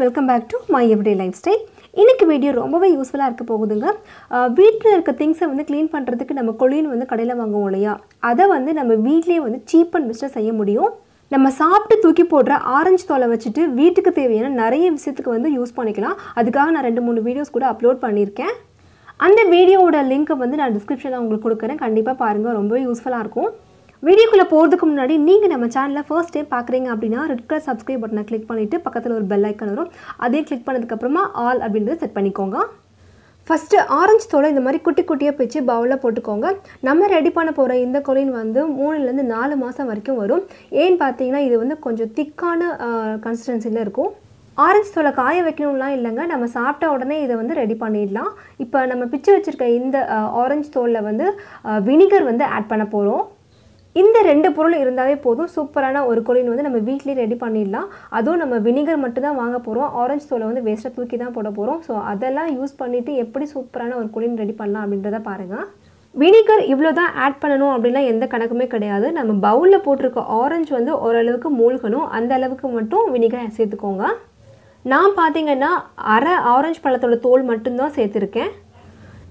Welcome back to my everyday life style இன்னைக்கு video ரொம்பவே யூஸ்ஃபுல்லாக இருக்க போகுதுங்க. வீட்டில் இருக்க திங்ஸை வந்து க்ளீன் பண்ணுறதுக்கு நம்ம கொழின்னு வந்து கடையில் வாங்குவோம் இல்லையா? அதை வந்து நம்ம வீட்லேயே வந்து சீப் அண்ட் பெஸ்ட்டாக செய்ய முடியும். நம்ம சாப்பிட்டு தூக்கி போடுற ஆரஞ்சு தோலை வச்சுட்டு வீட்டுக்கு தேவையான நிறைய விஷயத்துக்கு வந்து யூஸ் பண்ணிக்கலாம். அதுக்காக நான் ரெண்டு மூணு வீடியோஸ் கூட அப்லோட் பண்ணியிருக்கேன். அந்த வீடியோவோட லிங்க்கை வந்து நான் டிஸ்கிரிப்ஷனில் உங்களுக்கு கொடுக்குறேன். கண்டிப்பாக பாருங்கள் ரொம்பவே யூஸ்ஃபுல்லாக இருக்கும். வீடியோக்குள்ளே போகிறதுக்கு முன்னாடி நீங்கள் நம்ம சேனலில் ஃபர்ஸ்ட் டைம் பார்க்குறீங்க அப்படின்னா ரெட் கலர் சப்ஸ்கிரைப் பட்டனை கிளிக் பண்ணிவிட்டு பக்கத்தில் ஒரு பெல் ஐக்கன் வரும். அதையும் கிளிக் பண்ணதுக்கப்புறமா ஆல் அப்படின்றத செட் பண்ணிக்கோங்க. ஃபஸ்ட்டு ஆரஞ்சு தோலை இந்த மாதிரி குட்டி குட்டியாக பிச்சு பவுலில் போட்டுக்கோங்க. நம்ம ரெடி பண்ண போகிற இந்த கொலின் வந்து மூணுலேருந்து நாலு மாதம் வரைக்கும் வரும். ஏன்னு பார்த்தீங்கன்னா இது வந்து கொஞ்சம் திக்கான கன்சிஸ்டன்சியில் இருக்கும். ஆரஞ்சு தோலை காய வைக்கணும்லாம் இல்லைங்க. நம்ம சாப்பிட்ட உடனே இதை வந்து ரெடி பண்ணிடலாம். இப்போ நம்ம பிச்சு வச்சுருக்க இந்த ஆரஞ்சு தோலில் வந்து வினிகர் வந்து ஆட் பண்ண போகிறோம் இந்த ரெண்டு பொருள் இருந்தாவே போதும். சூப்பரான ஒரு கொலின் வந்து நம்ம வீட்லேயே ரெடி பண்ணிடலாம். அதுவும் நம்ம வினிகர் மட்டும் தான் வாங்க போகிறோம் ஆரஞ்சு தோலை வந்து வேஸ்ட்டாக தூக்கி தான் போட போகிறோம் ஸோ அதெல்லாம் யூஸ் பண்ணிவிட்டு எப்படி சூப்பரான ஒரு கொலின் ரெடி பண்ணலாம் அப்படின்றத பாருங்கள் வினிகர் இவ்வளோ தான் ஆட் பண்ணணும் அப்படின்லாம் எந்த கணக்குமே கிடையாது. நம்ம பவுலில் போட்டிருக்க ஆரஞ்சு வந்து ஓரளவுக்கு மூழ்கணும். அந்த அளவுக்கு மட்டும் வினிகரை சேர்த்துக்கோங்க. நான் பார்த்தீங்கன்னா அரை ஆரஞ்சு பழத்தோட தோல் மட்டும்தான் சேர்த்துருக்கேன்.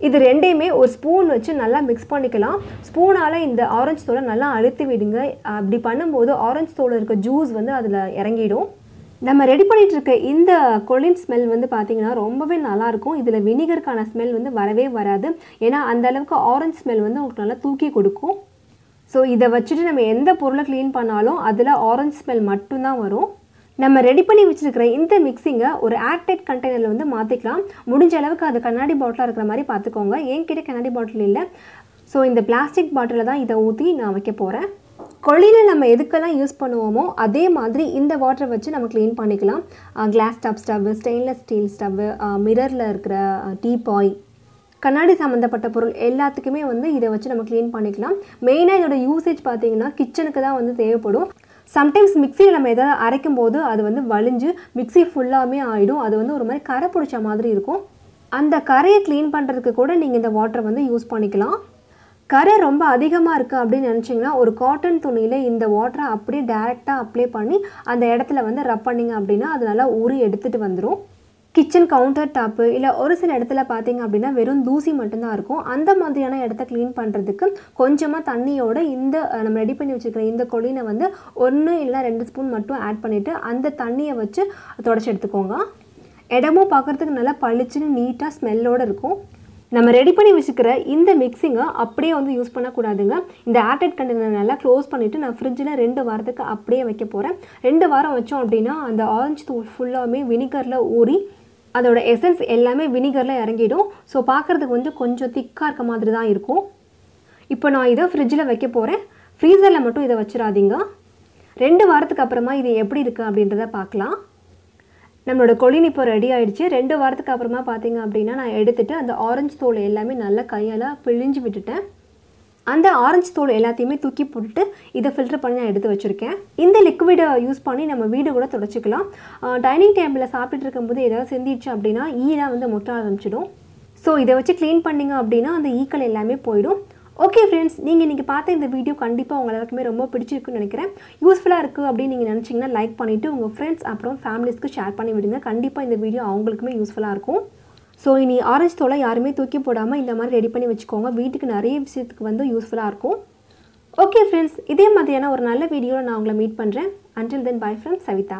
இது ரெண்டையுமே ஒரு ஸ்பூன் வச்சு நல்லா மிக்ஸ் பண்ணிக்கலாம். ஸ்பூனால் இந்த ஆரஞ்சு தோலை நல்லா அழுத்தி விடுங்க. அப்படி பண்ணும்போது ஆரஞ்சு தோலில் இருக்க ஜூஸ் வந்து அதில் இறங்கிடும். நம்ம ரெடி பண்ணிகிட்டு இருக்க இந்த கொலின் ஸ்மெல் வந்து பார்த்திங்கன்னா ரொம்பவே நல்லாயிருக்கும் இதில் வினிகருக்கான ஸ்மெல் வந்து வரவே வராது. ஏன்னா அந்த அளவுக்கு ஆரஞ்சு ஸ்மெல் வந்து உங்களுக்கு நல்லா தூக்கி கொடுக்கும். ஸோ இதை வச்சுட்டு நம்ம எந்த பொருளை க்ளீன் பண்ணாலும் அதில் ஆரஞ்சு ஸ்மெல் மட்டும்தான் வரும். நம்ம ரெடி பண்ணி வச்சுருக்கிற இந்த மிக்சிங்கை ஒரு ஏர்டைட் கண்டெய்னரில் வந்து மாற்றிக்கலாம் முடிஞ்ச அளவுக்கு அது கண்ணாடி பாட்டிலாக இருக்கிற மாதிரி பார்த்துக்கோங்க என்கிட்ட கண்ணாடி பாட்டில் இல்லை. ஸோ இந்த பிளாஸ்டிக் பாட்டிலில் தான் இதை ஊற்றி நான் வைக்க போகிறேன் கொள்ளியில் நம்ம எதுக்கெல்லாம் யூஸ் பண்ணுவோமோ அதே மாதிரி இந்த வாட்டரை வச்சு நம்ம க்ளீன் பண்ணிக்கலாம். Glass stove stove stainless steel stove மிரரில் இருக்கிற டீ பாய் கண்ணாடி சம்மந்தப்பட்ட பொருள் எல்லாத்துக்குமே வந்து இதை வச்சு நம்ம க்ளீன் பண்ணிக்கலாம். மெயினாக இதோட யூசேஜ் பார்த்தீங்கன்னா கிச்சனுக்கு தான் வந்து தேவைப்படும். சம்டைம்ஸ் மிக்சியில் நம்ம எதாவது அரைக்கும் போது அது வந்து வலிஞ்சு மிக்சி ஃபுல்லாமே ஆகிடும் அது வந்து ஒரு மாதிரி கரை பிடிச்ச மாதிரி இருக்கும். அந்த கரையை க்ளீன் பண்ணுறதுக்கு கூட நீங்கள் இந்த வாட்டரை வந்து யூஸ் பண்ணிக்கலாம். கரை ரொம்ப அதிகமாக இருக்குது அப்படின்னு நினச்சிங்கன்னா ஒரு காட்டன் துணியில் இந்த வாட்டரை அப்படியே டேரெக்டாக அப்ளை பண்ணி அந்த இடத்துல வந்து ரப் பண்ணிங்க அப்படின்னா அது நல்லா உரி எடுத்துகிட்டு வந்துடும் கிச்சன் கவுண்டர் டாப்பு இல்லை ஒரு சில இடத்துல பார்த்தீங்க அப்படின்னா வெறும் தூசி மட்டும்தான் இருக்கும். அந்த மாதிரியான இடத்த க்ளீன் பண்ணுறதுக்கு கொஞ்சமாக தண்ணியோட இந்த நம்ம ரெடி பண்ணி வச்சுருக்கிற இந்த கொலினை வந்து ஒன்று இல்லை ரெண்டு ஸ்பூன் மட்டும் ஆட் பண்ணிவிட்டு அந்த தண்ணியை வச்சு தொடச்சி எடுத்துக்கோங்க. இடமும் பார்க்குறதுக்கு நல்லா பளிச்சுன்னு நீட்டாக ஸ்மெல்லோடு இருக்கும். நம்ம ரெடி பண்ணி வச்சுக்கிற இந்த மிக்சிங்கை அப்படியே வந்து யூஸ் பண்ணக்கூடாதுங்க. இந்த ஆட்டட் கண்டெய்னர் நல்லா க்ளோஸ் பண்ணிவிட்டு நான் ஃப்ரிட்ஜில் ரெண்டு வாரத்துக்கு அப்படியே வைக்க போகிறேன் ரெண்டு வாரம் வச்சோம் அப்படின்னா அந்த ஆரஞ்சு தூள் ஃபுல்லாகவே வினிகரில் ஊறி அதோட எசன்ஸ் எல்லாமே வினிகரில் இறங்கிடும். ஸோ பார்க்குறதுக்கு வந்து கொஞ்சம் திக்காக இருக்க மாதிரி தான் இருக்கும். இப்போ நான் இதை ஃப்ரிட்ஜில் வைக்க போகிறேன் ஃப்ரீசரில் மட்டும் இதை வச்சிடாதீங்க. ரெண்டு வாரத்துக்கு அப்புறமா இது எப்படி இருக்குது அப்படின்றத பார்க்கலாம். நம்மளோட கொலின் இப்போ ரெடி ஆகிடுச்சு ரெண்டு வாரத்துக்கு அப்புறமா பார்த்தீங்க அப்படின்னா நான் எடுத்துகிட்டு அந்த ஆரஞ்சு தோல் எல்லாமே நல்லா கையால் பிழிஞ்சு விட்டுட்டேன். அந்த ஆரஞ்சு தோல் எல்லாத்தையுமே தூக்கி போட்டுட்டு இதை ஃபில்டர் பண்ணி நான் எடுத்து வச்சுருக்கேன். இந்த லிக்விடை யூஸ் பண்ணி நம்ம வீடு கூட துடைச்சிக்கலாம். டைனிங் டேபிளில் சாப்பிட்டுட்டு இருக்கும்போது ஏதாவது செஞ்சிடுச்சு அப்படின்னா ஈலாம் வந்து முட்ட ஆரம்பிச்சிடும். ஸோ இதை வச்சு க்ளீன் பண்ணிங்க அப்படின்னா அந்த ஈக்கள் எல்லாமே போயிடும். ஓகே ஃப்ரெண்ட்ஸ் நீங்கள் இன்றைக்கி பார்த்த இந்த வீடியோ கண்டிப்பாக உங்கள் எல்லாருக்குமே ரொம்ப பிடிச்சிருக்குன்னு நினைக்கிறேன். யூஸ்ஃபுல்லாக இருக்குது அப்படின்னு நீங்கள் நினச்சிங்கன்னா லைக் பண்ணிவிட்டு உங்கள் ஃப்ரெண்ட்ஸ் அப்புறம் ஃபேமிலிஸ்க்கு ஷேர் பண்ணி விடுங்க. கண்டிப்பாக இந்த வீடியோ அவங்களுக்குமே யூஸ்ஃபுல்லாக இருக்கும். ஸோ இனி ஆரஞ்சு தோலை யாருமே தூக்கி போடாமல் இந்த மாதிரி ரெடி பண்ணி வச்சுக்கோங்க. வீட்டுக்கு நிறைய விஷயத்துக்கு வந்து யூஸ்ஃபுல்லாக இருக்கும். ஓகே ஃப்ரெண்ட்ஸ் இதே மாதிரியான ஒரு நல்ல வீடியோவில் நான் உங்களை மீட் பண்ணுறேன் until then bye friend Savita.